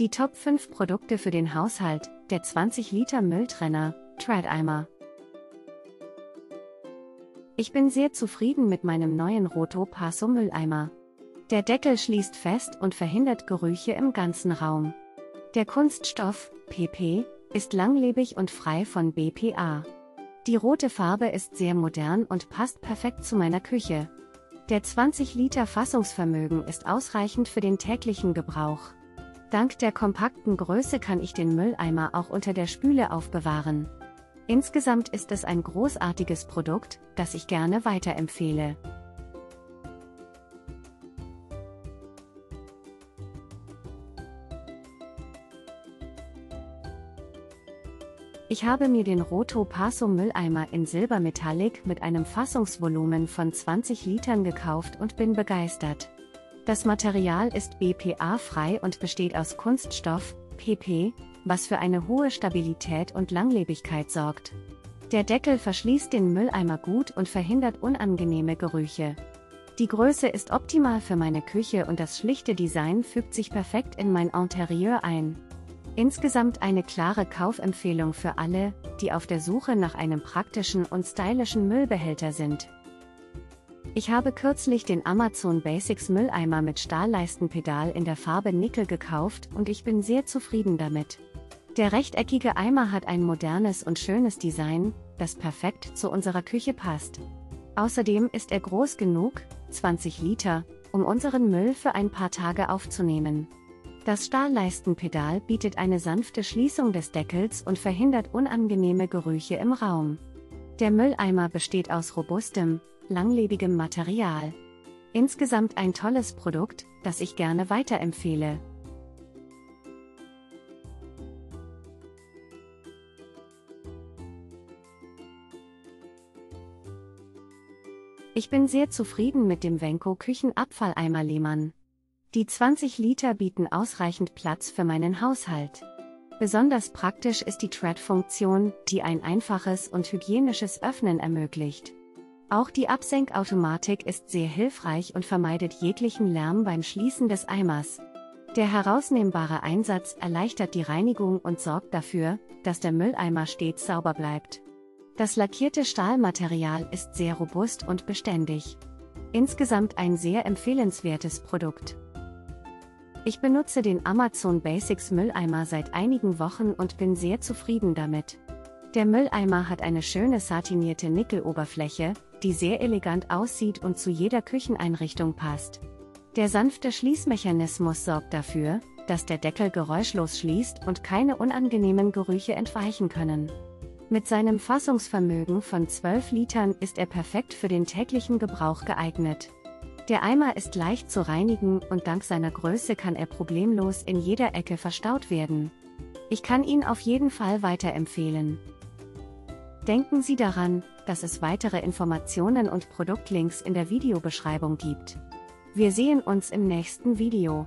Die Top 5 Produkte für den Haushalt, der 20 Liter Mülltrenner, Treadeimer. Ich bin sehr zufrieden mit meinem neuen Roto Passo Mülleimer. Der Deckel schließt fest und verhindert Gerüche im ganzen Raum. Der Kunststoff, PP, ist langlebig und frei von BPA. Die rote Farbe ist sehr modern und passt perfekt zu meiner Küche. Der 20 Liter Fassungsvermögen ist ausreichend für den täglichen Gebrauch. Dank der kompakten Größe kann ich den Mülleimer auch unter der Spüle aufbewahren. Insgesamt ist es ein großartiges Produkt, das ich gerne weiterempfehle. Ich habe mir den Roto Passo Mülleimer in Silbermetallic mit einem Fassungsvolumen von 20 Litern gekauft und bin begeistert. Das Material ist BPA-frei und besteht aus Kunststoff, PP, was für eine hohe Stabilität und Langlebigkeit sorgt. Der Deckel verschließt den Mülleimer gut und verhindert unangenehme Gerüche. Die Größe ist optimal für meine Küche und das schlichte Design fügt sich perfekt in mein Interieur ein. Insgesamt eine klare Kaufempfehlung für alle, die auf der Suche nach einem praktischen und stylischen Müllbehälter sind. Ich habe kürzlich den Amazon Basics Mülleimer mit Stahlleistenpedal in der Farbe Nickel gekauft und ich bin sehr zufrieden damit. Der rechteckige Eimer hat ein modernes und schönes Design, das perfekt zu unserer Küche passt. Außerdem ist er groß genug, 20 Liter, um unseren Müll für ein paar Tage aufzunehmen. Das Stahlleistenpedal bietet eine sanfte Schließung des Deckels und verhindert unangenehme Gerüche im Raum. Der Mülleimer besteht aus robustem, langlebigem Material. Insgesamt ein tolles Produkt, das ich gerne weiterempfehle. Ich bin sehr zufrieden mit dem Venco Küchenabfalleimer Lehmann. Die 20 Liter bieten ausreichend Platz für meinen Haushalt. Besonders praktisch ist die Tread-Funktion, die ein einfaches und hygienisches Öffnen ermöglicht. Auch die Absenkautomatik ist sehr hilfreich und vermeidet jeglichen Lärm beim Schließen des Eimers. Der herausnehmbare Einsatz erleichtert die Reinigung und sorgt dafür, dass der Mülleimer stets sauber bleibt. Das lackierte Stahlmaterial ist sehr robust und beständig. Insgesamt ein sehr empfehlenswertes Produkt. Ich benutze den Amazon Basics Mülleimer seit einigen Wochen und bin sehr zufrieden damit. Der Mülleimer hat eine schöne satinierte Nickeloberfläche, die sehr elegant aussieht und zu jeder Kücheneinrichtung passt. Der sanfte Schließmechanismus sorgt dafür, dass der Deckel geräuschlos schließt und keine unangenehmen Gerüche entweichen können. Mit seinem Fassungsvermögen von 12 Litern ist er perfekt für den täglichen Gebrauch geeignet. Der Eimer ist leicht zu reinigen und dank seiner Größe kann er problemlos in jeder Ecke verstaut werden. Ich kann ihn auf jeden Fall weiterempfehlen. Denken Sie daran, dass es weitere Informationen und Produktlinks in der Videobeschreibung gibt. Wir sehen uns im nächsten Video.